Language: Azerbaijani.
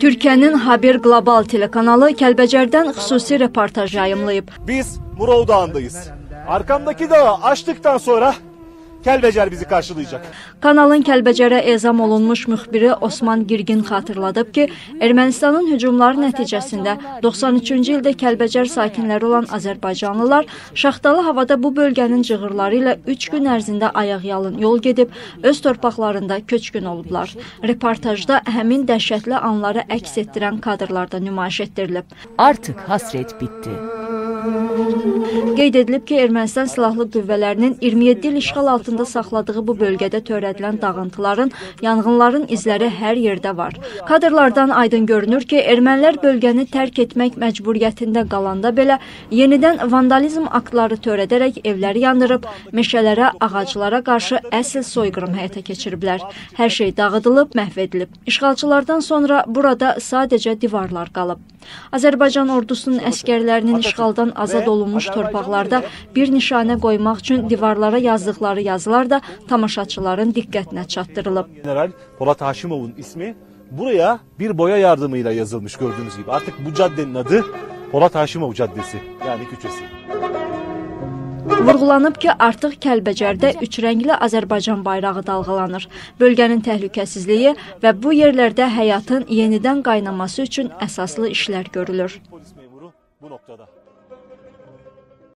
Türkiyənin Haber Global telekanalı Kəlbəcərdən xüsusi reportaj yayımlayıb. Biz Murov Dağı'ndayız. Arkamdaki dağı aştıktan sonra Kelbecer bizi karşılayacak. Kanalın Kəlbəcərə ezam olunmuş müxbiri Osman Girgin xatırladıb ki, Ermənistanın hücumları nəticəsində 93-cü ildə Kəlbəcər sakinləri olan Azərbaycanlılar şaxtalı havada bu bölgənin cığırları ilə 3 gün ərzində ayaqyalın yol gedib öz torpaqlarında köçkün olublar. Reportajda həmin dəhşətli anları əks etdirən kadrlarda nümayiş etdirilib. Artık hasret bitti. Qeyd edilib ki, Ermənistan silahlı qüvvələrinin 27 il işğal altında saxladığı bu bölgədə törədilən dağıntıların, yanğınların izləri hər yerdə var. Kadrlardan aydın görünür ki, ermənilər bölgəni tərk etmək məcburiyyətində qalanda belə yenidən vandalizm aktları törədərək evləri yandırıb, meşələrə, ağaclara qarşı əsl soyqırım həyata keçiriblər. Hər şey dağıdılıb, məhv edilib. İşğalçılardan sonra burada sadəcə divarlar qalıb. Azərbaycan ordusunun əskərlərinin işğaldan azad olunmuş torpaqlarda bir nişanə qoymaq üçün divarlara yazdıqları yazılar da tamaşaçıların diqqətinə çatdırılıb. General Polat Haşimov'un ismi buraya bir boya yardımıyla yazılmış gördüğünüz gibi. Artık bu caddenin adı Polat Haşimov Caddesi yani küçesi. Vurğulanıb ki, artıq Kəlbəcərdə üçrəngli Azərbaycan bayrağı dalğalanır. Bölgənin təhlükəsizliyi və bu yerlərdə həyatın yenidən qaynaması üçün əsaslı işlər görülür. Bu noktada.